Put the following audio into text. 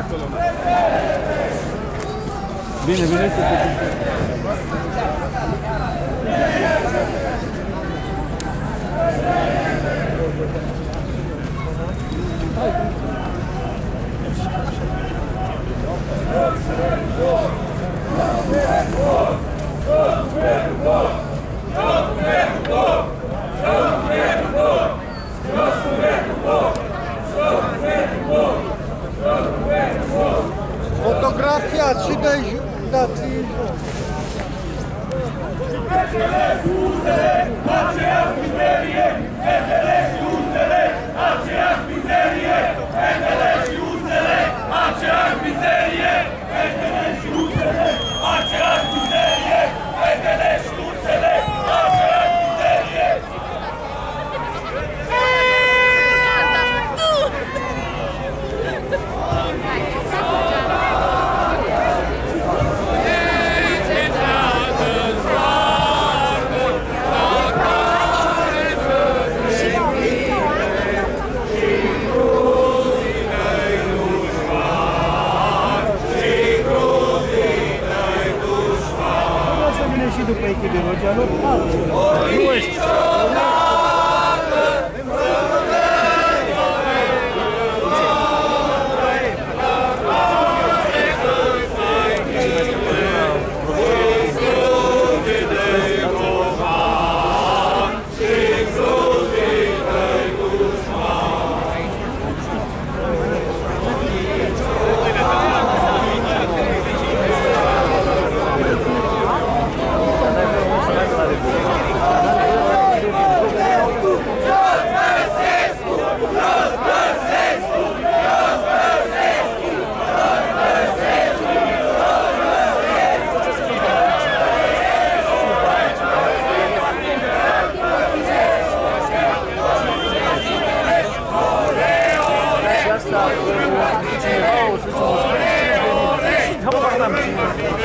Tu będziemy jak kolona. Viene, viene este. grafia și de, da, de, ideologia lor 제호 수조 소래 소래 협박남